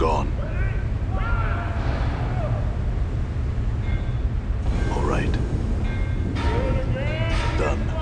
gone. All right. Done.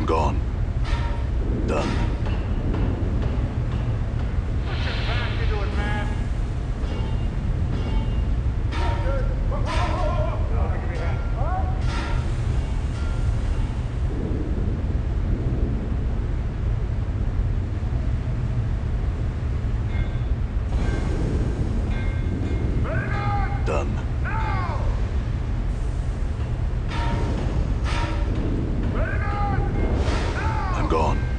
I'm gone. Done. gone.